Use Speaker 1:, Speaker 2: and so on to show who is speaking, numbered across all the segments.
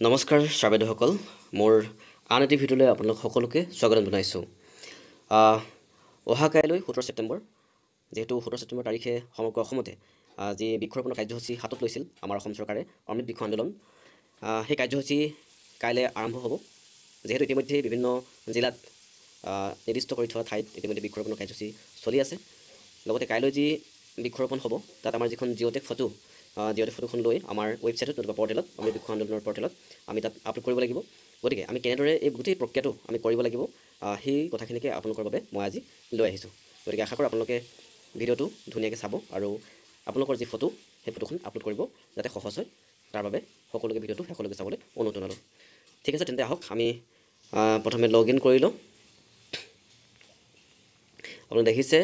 Speaker 1: নমস্কাৰ ছাৰ মোৰ আন এটি ভিডিঅ'লৈ আপোনালোক সকলোকে স্বাগতম জনাইছোঁ। অহা কাইলৈ সোতৰ ছেপ্টেম্বৰ যিহেতু সোতৰ ছেপ্টেম্বৰ তাৰিখে সমগ্ৰ অসমতে যি বৃক্ষৰোপণৰ কাৰ্যসূচী হাতত লৈছিল আমাৰ অসম চৰকাৰে অমৃত বৃক্ষ আন্দোলন সেই কাৰ্যসূচী কাইলৈ আৰম্ভ হ'ব। যিহেতু ইতিমধ্যে বিভিন্ন জিলাত নিৰ্দিষ্ট কৰি থোৱা ঠাইত ইতিমধ্যে বৃক্ষৰোপণৰ কাৰ্যসূচী চলি আছে। লগতে কাইলৈ যি বৃক্ষৰোপণ হ'ব তাত আমাৰ যিখন জিঅ'টেক ফটো জিঅ'টেক ফটোখন লৈ আমাৰ ৱেবছাইটত নতুবা পৰ্টেলত আমি বৃক্ষ আন্দোলনৰ পৰ্টেলত আমি তাত আপলোড কৰিব লাগিব। গতিকে আমি কেনেদৰে এই গোটেই প্ৰক্ৰিয়াটো আমি কৰিব লাগিব সেই কথাখিনিকে আপোনালোকৰ বাবে মই আজি লৈ আহিছোঁ। গতিকে আশা কৰোঁ আপোনালোকে ভিডিঅ'টো ধুনীয়াকৈ চাব আৰু আপোনালোকৰ যি ফটো সেই ফটোখন আপলোড কৰিব যাতে সহজ হয়। তাৰ বাবে সকলোকে ভিডিঅ'টো শেষলৈকে চাবলৈ অনুৰোধ জনালোঁ। ঠিক আছে তেন্তে আহক আমি প্ৰথমে লগ ইন কৰি লওঁ। আপুনি দেখিছে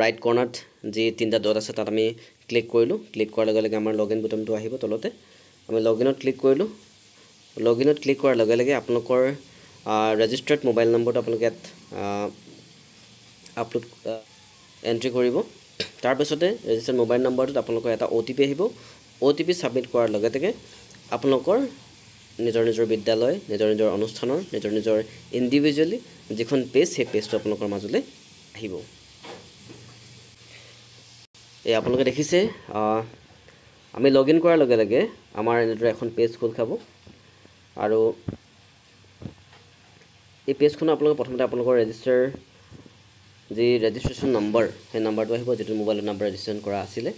Speaker 1: ৰাইট কৰ্ণাৰত যি তিনিটা ডট আছে তাত আমি ক্লিক কৰিলোঁ। ক্লিক কৰাৰ লগে লগে আমাৰ লগ ইন বুটামটো আহিব তলতে। আমি লগ ইনত ক্লিক কৰিলোঁ। লগ ইনত ক্লিক কৰাৰ লগে লগে আপোনালোকৰ ৰেজিষ্টাৰ্ড মোবাইল নম্বৰটো আপোনালোকে ইয়াত আপলোড এণ্ট্ৰি কৰিব। তাৰপিছতে ৰেজিষ্টাৰ্ড মোবাইল নম্বৰটোত আপোনালোকৰ এটা অ' টি পি আহিব। অ' টি পি ছাবমিট কৰাৰ লগে লগে আপোনালোকৰ নিজৰ নিজৰ বিদ্যালয় নিজৰ নিজৰ অনুষ্ঠানৰ নিজৰ নিজৰ ইণ্ডিভিজুৱেলি যিখন পেজ সেই পেজটো আপোনালোকৰ মাজলৈ আহিব। এই আপোনালোকে দেখিছে আমি লগ ইন কৰাৰ লগে লগে আমাৰ এনেদৰে এখন পেজ খোল খাব। আৰু এই পেজখনত আপোনালোকে প্ৰথমতে আপোনালোকৰ ৰেজিষ্টাৰ যি ৰেজিষ্ট্ৰেশ্যন নম্বৰ সেই নাম্বাৰটো আহিব যিটো মোবাইলৰ নাম্বাৰ ৰেজিষ্ট্ৰেশ্যন কৰা আছিলে।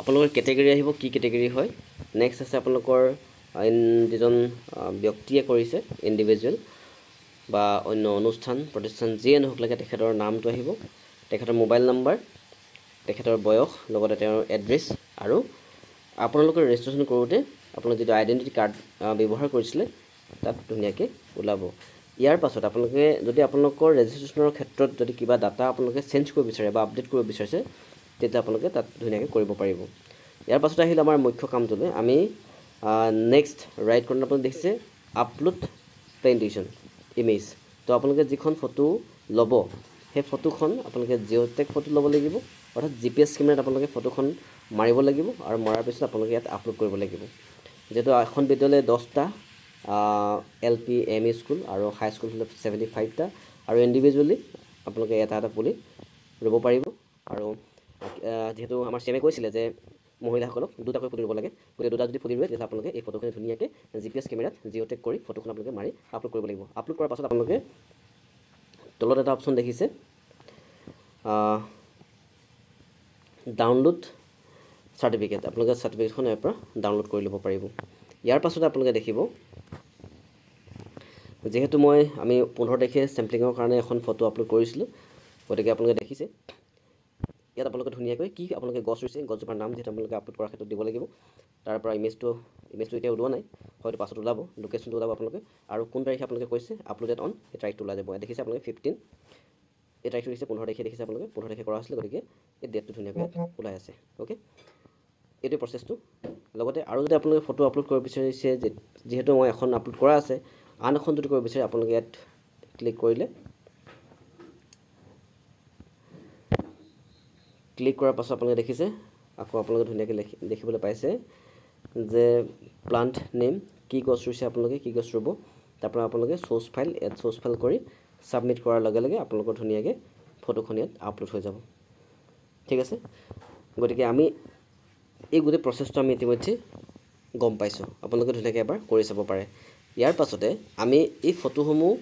Speaker 1: আপোনালোকৰ কেটেগৰী আহিব কি কেটেগৰী হয়। নেক্সট আছে আপোনালোকৰ যিজন ব্যক্তিয়ে কৰিছে ইণ্ডিভিজুৱেল বা অন্য অনুষ্ঠান প্ৰতিষ্ঠান যিয়ে নহওক লাগে তেখেতৰ নামটো আহিব। তেখেতৰ মোবাইল নাম্বাৰ তেখেতৰ বয়স লগতে তেওঁৰ এড্ৰেছ আৰু আপোনালোকে ৰেজিষ্ট্ৰেশ্যন কৰোঁতে আপোনালোকে যিটো আইডেণ্টিটি কাৰ্ড ব্যৱহাৰ কৰিছিলে তাত ধুনীয়াকৈ ওলাব। ইয়াৰ পাছত আপোনালোকে যদি আপোনালোকৰ ৰেজিষ্ট্ৰেশ্যনৰ ক্ষেত্ৰত যদি কিবা ডাটা আপোনালোকে চেঞ্জ কৰিব বিচাৰে বা আপডেট কৰিব বিচাৰিছে তেতিয়া আপোনালোকে তাত ধুনীয়াকৈ কৰিব পাৰিব। ইয়াৰ পাছত আহিল আমাৰ মুখ্য কামটোলৈ। আমি নেক্সট ৰাইট কৰ্ণাৰ আপোনালোকে দেখিছে আপলোড প্ৰেজেণ্টেশ্যন ইমেজ তো আপোনালোকে যিখন ফটো ল'ব সেই ফটোখন আপোনালোকে জিঅ'টেক ফটো ল'ব লাগিব অৰ্থাৎ জি পি এছ কেমেৰাত আপোনালোকে ফটোখন মাৰিব লাগিব আৰু মৰাৰ পিছত আপোনালোকে ইয়াত আপলোড কৰিব লাগিব। যিহেতু এখন বিদ্যালয়ে দহটা L P M E school আৰু হাই স্কুল হ'লে ছেভেণ্টি ফাইভটা আৰু ইণ্ডিভিজুৱেলি আপোনালোকে এটা এটা পুলি ৰুব পাৰিব। আৰু যিহেতু আমাৰ চেমে কৈছিলে যে মহিলাসকলক দুটাকৈ ফটো ৰুব লাগে গতিকে দুটা যদি ফটো ৰুৱে তেতিয়া আপোনালোকে এই ফটোখিনি ধুনীয়াকৈ জি পি এছ কেমেৰাত জিঅ'টেক কৰি ফটোখন আপোনালোকে মাৰি আপলোড কৰিব লাগিব। আপলোড কৰাৰ পাছত আপোনালোকে তলত এটা অপশ্যন দেখিছে। ডাউনলোড চাৰ্টিফিকেট আপোনালোকে চাৰ্টিফিকেটখন ইয়াৰ পৰা ডাউনলোড কৰি ল'ব পাৰিব। ইয়াৰ পাছতে আপোনালোকে দেখিব যিহেতু মই আমি পোন্ধৰ তাৰিখে চেম্পলিঙৰ কাৰণে এখন ফটো আপলোড কৰিছিলোঁ গতিকে আপোনালোকে দেখিছে। ইয়াত আপোনালোকে ধুনীয়াকৈ কি আপোনালোকে গছ ৰুইছে গছজোপাৰ নাম যিহেতু আপোনালোকে আপলোড কৰাৰ ক্ষেত্ৰত দিব লাগিব। তাৰ পৰা ইমেজটো ইমেজটো এতিয়া ওলোৱা নাই। হয়তো পাছত ওলাব লোকেশ্যনটো ওলাব আপোনালোকে। আৰু কোন তাৰিখে আপোনালোকে কৈছে আপলোডেড অন সেই তাৰিখটো ওলাই যাব। দেখিছে আপোনালোকে ফিফটিন এই তাৰিখটো দিছে পোন্ধৰ তাৰিখে দেখিছে আপোনালোকে। পোন্ধৰ তাৰিখে কৰা হৈছিলে গতিকে এই ডেটটো ধুনীয়াকৈ ওলাই আছে অ'কে এইটোৱে প্ৰচেছটো লগতে আৰু যদি আপোনালোকে ফটো আপলোড কৰিব বিচাৰিছে যিহেতু মই এখন আপলোড কৰা আছে আন এখন যদি কৰিব বিচাৰে আপোনালোকে ইয়াত ক্লিক কৰিলে। ক্লিক কৰাৰ পাছত আপোনালোকে দেখিছে আকৌ আপোনালোকে ধুনীয়াকৈ দেখিবলৈ পাইছে যে প্লাণ্ট নেম কি গছ ৰুইছে আপোনালোকে কি গছ ৰুব তাৰপৰা আপোনালোকে source file add source file কৰি ছাবমিট কৰাৰ লগে লগে আপোনালোকৰ ধুনীয়াকৈ ফটোখন ইয়াত আপলোড হৈ যাব। ঠিক আছে? গতিকে আমি এই গোটেই প্ৰচেছটো আমি ইতিমধ্যে গম পাইছোঁ। আপোনালোকে ধুনীয়াকৈ এবাৰ কৰি চাব পাৰে। ইয়াৰ পাছতে আমি এই ফটোসমূহ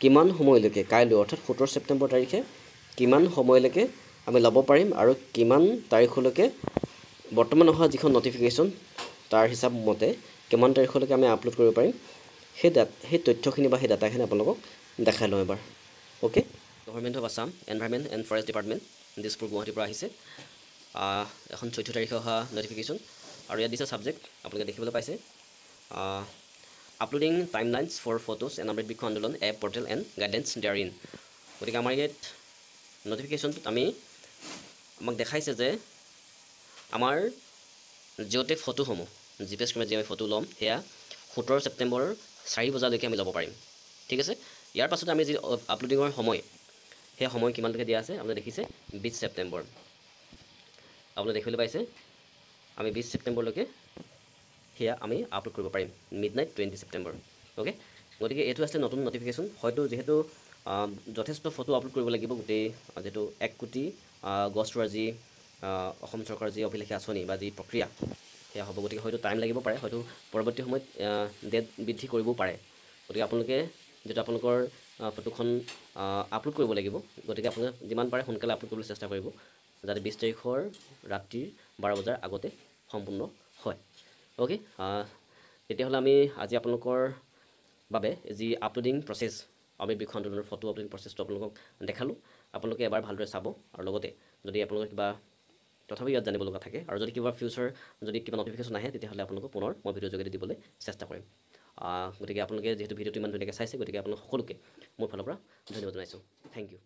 Speaker 1: কিমান সময়লৈকে কাইলৈ অৰ্থাৎ সোতৰ ছেপ্টেম্বৰ তাৰিখে কিমান সময়লৈকে আমি ল'ব পাৰিম আৰু কিমান তাৰিখলৈকে বৰ্তমান অহা যিখন নটিফিকেশ্যন তাৰ হিচাপ মতে কিমান তাৰিখলৈকে আমি আপলোড কৰিব পাৰিম সেই ডাট সেই তথ্যখিনি বা সেই ডাটাখিনি আপোনালোকক দেখাই লওঁ এবাৰ। Okay government of Assam environment and forest department Dispur গুৱাহাটীৰ পৰা আহিছে। আহ, এখন চৈধ্য তাৰিখে অহা নটিফিকেশ্যন আৰু ইয়াত দিছে ছাবজেক্ট আপোনালোকে দেখিবলৈ পাইছে। Uploading time lines for photos and Amrit Brikshya Andolan app portal and guidance therein গতিকে আমাৰ ইয়াত নটিফিকেশ্যনটোত আমি আমাক দেখাইছে যে আমাৰ জিঅ'টেক ফটোসমূহ জি পি এছ ক্ৰমে যি আমি ফটো ল'ম সেয়া সোতৰ ছেপ্টেম্বৰ চাৰি বজালৈকে আমি ল'ব পাৰিম। ঠিক আছে? ইয়াৰ পাছতে আমি যি আপলোডিঙৰ সময় সেই সময় কিমানলৈকে দিয়া আছে আপোনালোকে দেখিছে বিছ ছেপ্টেম্বৰ। আপোনালোকে দেখিবলৈ পাইছে আমি বিছ ছেপ্টেম্বৰলৈকে সেয়া আমি আপলোড কৰিব পাৰিম midnight twenty September. Okay গতিকে এইটো আছিলে নতুন নটিফিকেশ্যন হয়তো যিহেতু যথেষ্ট ফটো আপলোড কৰিব লাগিব গোটেই যিহেতু এক কোটি গছ ৰোৱাৰ যি অসম চৰকাৰৰ যি অভিলেখী আঁচনি বা যি প্ৰক্ৰিয়া সেয়া হ'ব। গতিকে হয়তো টাইম লাগিব পাৰে হয়তো পৰৱৰ্তী সময়ত ডেট বৃদ্ধি কৰিবও পাৰে। গতিকে আপোনালোকে যিহেতু আপোনালোকৰ ফটোখন আপলোড কৰিব লাগিব গতিকে আপোনালোকে যিমান পাৰে সোনকালে আপলোড কৰিবলৈ চেষ্টা কৰিব যাতে বিছ তাৰিখৰ ৰাতিৰ বাৰ বজাৰ আগতে সম্পূৰ্ণ হয়। অ'কে তেতিয়াহ'লে আমি আজি আপোনালোকৰ বাবে যি আপলোডিং প্ৰচেছ অমৃত বৃক্ষ আন্দোলনৰ ফটো আপলোডিং প্ৰচেছটো আপোনালোকক দেখালোঁ। আপোনালোকে এবাৰ ভালদৰে চাব আৰু লগতে যদি আপোনালোকৰ কিবা তথাপি ইয়াত জানিব লগা থাকে। আৰু যদি কিবা ফিউচাৰ যদি কিবা নটিফিকেশ্যন আহে তেতিয়াহ'লে আপোনালোকক পুনৰ মই ভিডিঅ'ৰ যোগেদি দিবলৈ চেষ্টা কৰিম। গতিকে আপোনালোকে যিহেতু ভিডিঅ'টো ইমান ধুনীয়াকৈ চাইছে গতিকে আপোনালোক সকলোকে মোৰ ফালৰ পৰা ধন্যবাদ জনাইছোঁ। Thank U